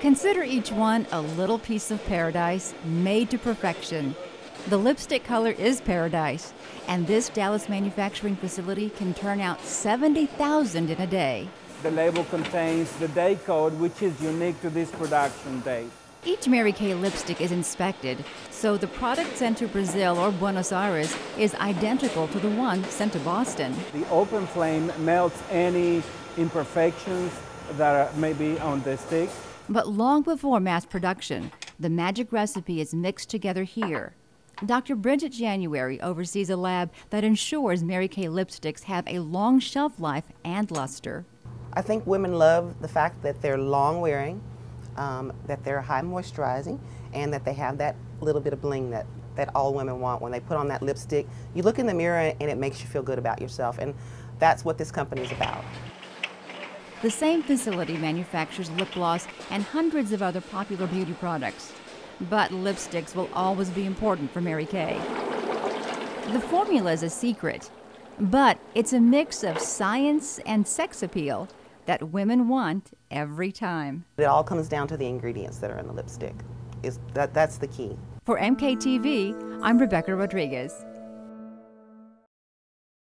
Consider each one a little piece of paradise made to perfection. The lipstick color is paradise, and this Dallas manufacturing facility can turn out 70,000 in a day. The label contains the day code, which is unique to this production date. Each Mary Kay lipstick is inspected, so the product sent to Brazil or Buenos Aires is identical to the one sent to Boston. The open flame melts any imperfections that may be on the stick. But long before mass production, the magic recipe is mixed together here. Dr. Bridget January oversees a lab that ensures Mary Kay lipsticks have a long shelf life and luster. I think women love the fact that they're long wearing, um, that they're high moisturizing, and that they have that little bit of bling that, that all women want when they put on that lipstick. You look in the mirror and it makes you feel good about yourself, and that's what this company is about. The same facility manufactures lip gloss and hundreds of other popular beauty products. But lipsticks will always be important for Mary Kay. The formula is a secret, but it's a mix of science and sex appeal that women want every time. It all comes down to the ingredients that are in the lipstick. Is that, that's the key. For MKTV, I'm Rebecca Rodriguez.